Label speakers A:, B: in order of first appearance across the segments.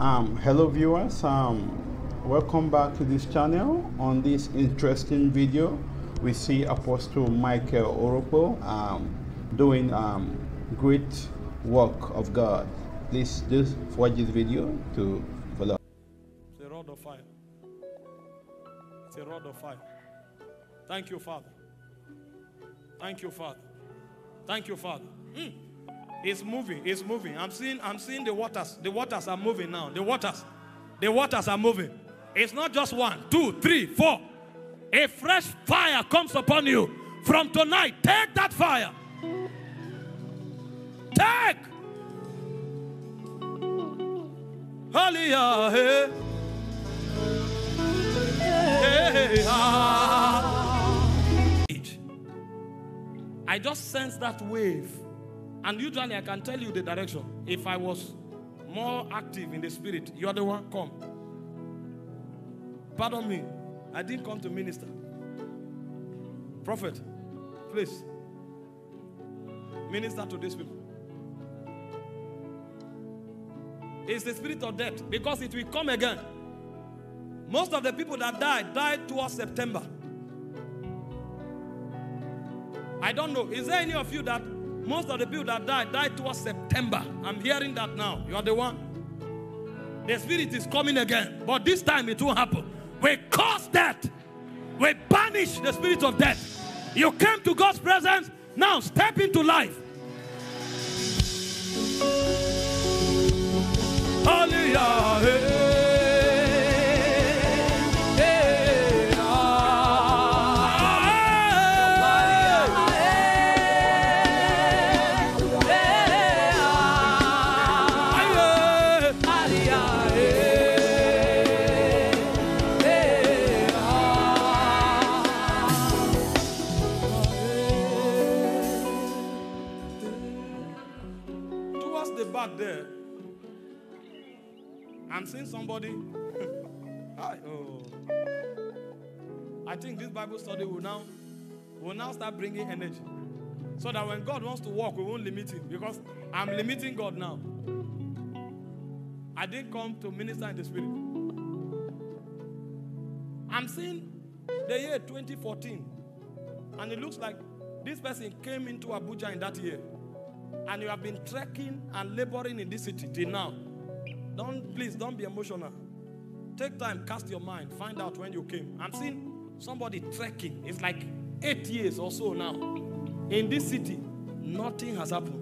A: Um, hello viewers, um, welcome back to this channel. On this interesting video, we see Apostle Michael Orokpo um, doing um, great work of God. Please just watch this video to follow.
B: It's a rod of fire. It's a rod of fire. Thank you, Father. Thank you, Father. Thank you, Father. Mm. It's moving. It's moving. I'm seeing. I'm seeing the waters. The waters are moving now. The waters. The waters are moving. It's not just one, two, three, four. A fresh fire comes upon you from tonight. Take that fire. Take. Hallelujah. Ah. I just sense that wave. And usually I can tell you the direction. If I was more active in the spirit, you're the one, come. Pardon me. I didn't come to minister. Prophet, please. Minister to these people. It's the spirit of death because it will come again. Most of the people that died died towards September. I don't know. Is there any of you that most of the people that died died towards September? I'm hearing that now. You are the one. The spirit is coming again, but this time it won't happen. We cause death. We banish the spirit of death. You came to God's presence. Now step into life. Hallelujah. I'm seeing somebody. Hi, oh. I think this Bible study will now will now start bringing energy. So that when God wants to walk, we won't limit him. Because I'm limiting God now. I didn't come to minister in the spirit. I'm seeing the year 2014. And it looks like this person came into Abuja in that year. And you have been trekking and laboring in this city till now. Don't please don't be emotional. Take time, cast your mind, find out when you came. I'm seeing somebody trekking. It's like eight years or so now. In this city, nothing has happened.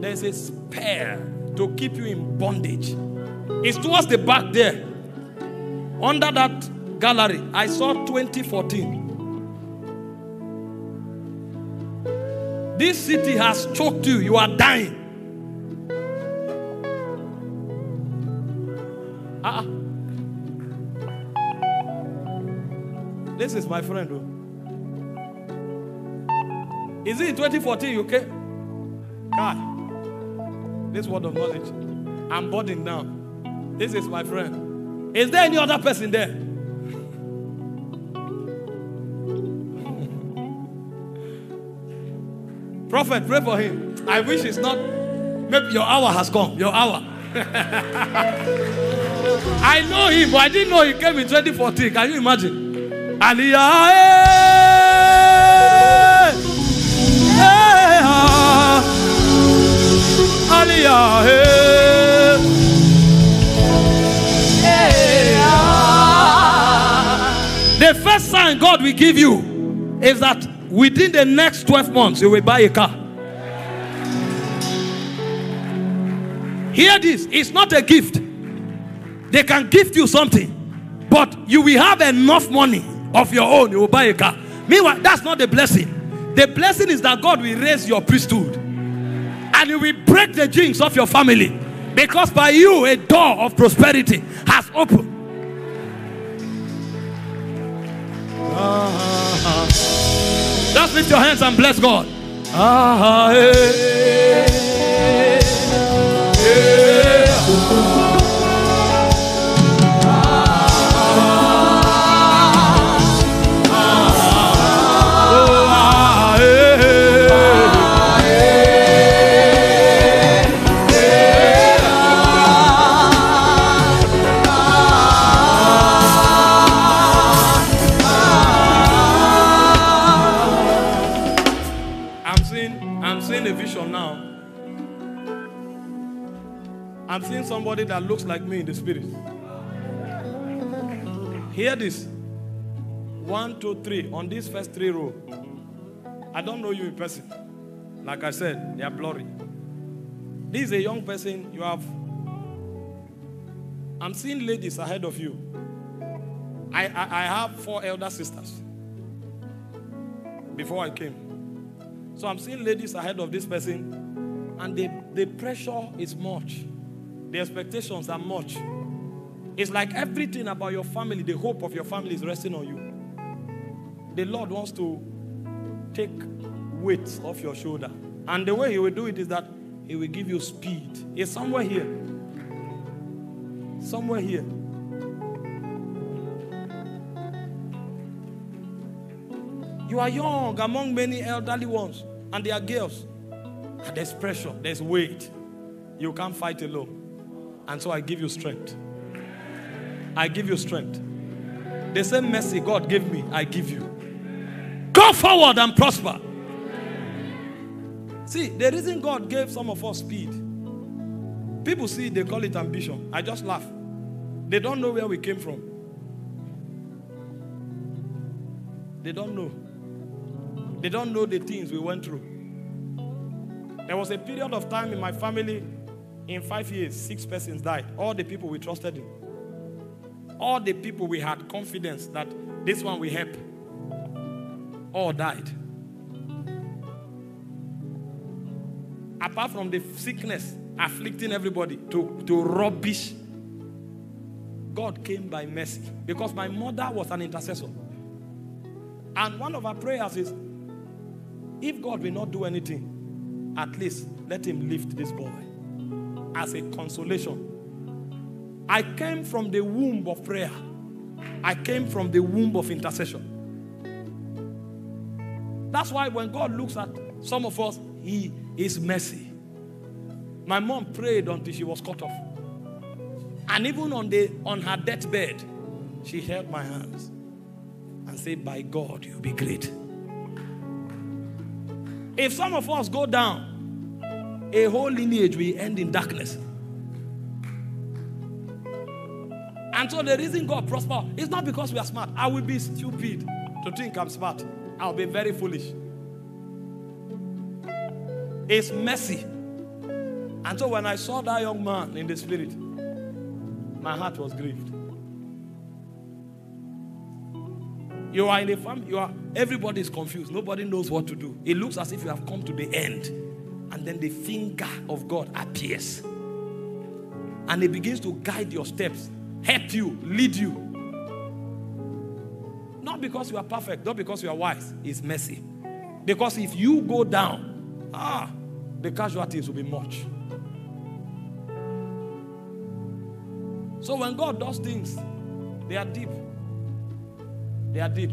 B: There's a spare to keep you in bondage. It's towards the back there. Under that gallery, I saw 2014. This city has choked you. You are dying. Ah. This is my friend. oh. Is it in 2014 you came? God. This word of knowledge. I'm burdened now. This is my friend. Is there any other person there? Prophet, pray for him. I wish it's not. Maybe your hour has come. Your hour. I know him, but I didn't know he came in 2014. Can you imagine? Aliyah. eh, eh, ah. Aliyah. eh, eh, ah. The first sign God will give you is that within the next 12 months you will buy a car. Hear this it's not a gift. They can gift you something, but you will have enough money of your own, you will buy a car. Meanwhile, that's not the blessing. The blessing is that God will raise your priesthood and He will break the jinx of your family because by you a door of prosperity has opened. Just lift your hands and bless God. Ah, eh, eh. seeing, I'm seeing a vision now. I'm seeing somebody that looks like me in the spirit. Hear this. One, two, three. On this first three row. I don't know you in person. Like I said, they are blurry. This is a young person you have. I'm seeing ladies ahead of you. I, I, I have four elder sisters before I came. So I'm seeing ladies ahead of this person, and the, the pressure is much. The expectations are much. It's like everything about your family, the hope of your family is resting on you. The Lord wants to take weight off your shoulder. And the way He will do it is that He will give you speed. It's somewhere here. Somewhere here. You are young among many elderly ones, and they are girls. And there's pressure, there's weight. You can't fight alone. And so I give you strength. I give you strength. The same mercy God gave me, I give you. Go forward and prosper. See, the reason God gave some of us speed, people see they call it ambition. I just laugh. They don't know where we came from. They don't know. They don't know the things we went through. There was a period of time in my family, in five years, six persons died. All the people we trusted in. All the people we had confidence that this one will help. All died. Apart from the sickness afflicting everybody to, to rubbish, God came by mercy. Because my mother was an intercessor. And one of our prayers is if God will not do anything, at least let him lift this boy as a consolation. I came from the womb of prayer, I came from the womb of intercession. That's why when God looks at some of us, He is mercy. My mom prayed until she was cut off. And even on, the, on her deathbed, she held my hands and said, By God, you'll be great. If some of us go down, a whole lineage will end in darkness. And so the reason God prosper is not because we are smart. I will be stupid to think I'm smart. I'll be very foolish. It's mercy. And so when I saw that young man in the spirit, my heart was grieved. You are in a family, you are everybody is confused. Nobody knows what to do. It looks as if you have come to the end. And then the finger of God appears. And it begins to guide your steps, help you, lead you. Not because you are perfect, not because you are wise. It's mercy. Because if you go down, ah, the casualties will be much. So when God does things, they are deep. They are deep.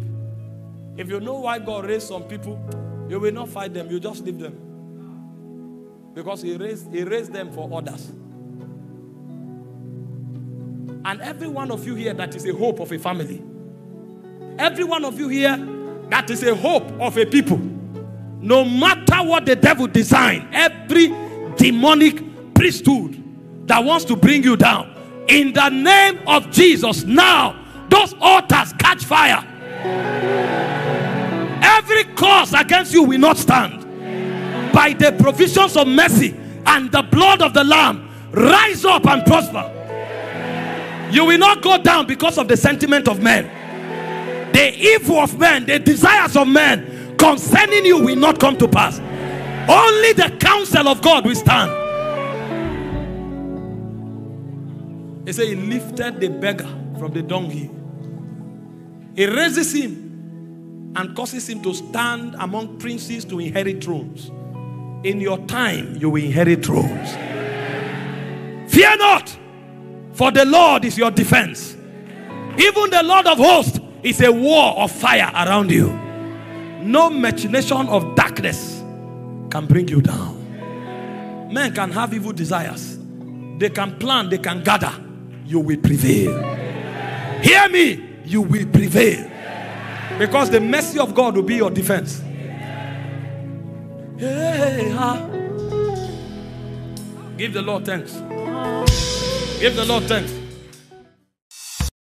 B: If you know why God raised some people, you will not fight them, you just leave them. Because He raised, he raised them for others. And every one of you here that is a hope of a family, every one of you here that is a hope of a people, no matter what the devil design, every demonic priesthood that wants to bring you down, in the name of Jesus, now those altars catch fire. Every cause against you will not stand. By the provisions of mercy and the blood of the Lamb, rise up and prosper. You will not go down because of the sentiment of men. The evil of men, the desires of men concerning you will not come to pass. Only the counsel of God will stand. He said he lifted the beggar from the dunghill. He raises him and causes him to stand among princes to inherit thrones. In your time, you will inherit thrones. Fear not, for the Lord is your defense. Even the Lord of hosts is a war of fire around you. No machination of darkness can bring you down. Men can have evil desires, they can plan, they can gather. You will prevail. Hear me, you will prevail. Because the mercy of God will be your defense. Hey, ha. Give the Lord thanks. Give the Lord thanks.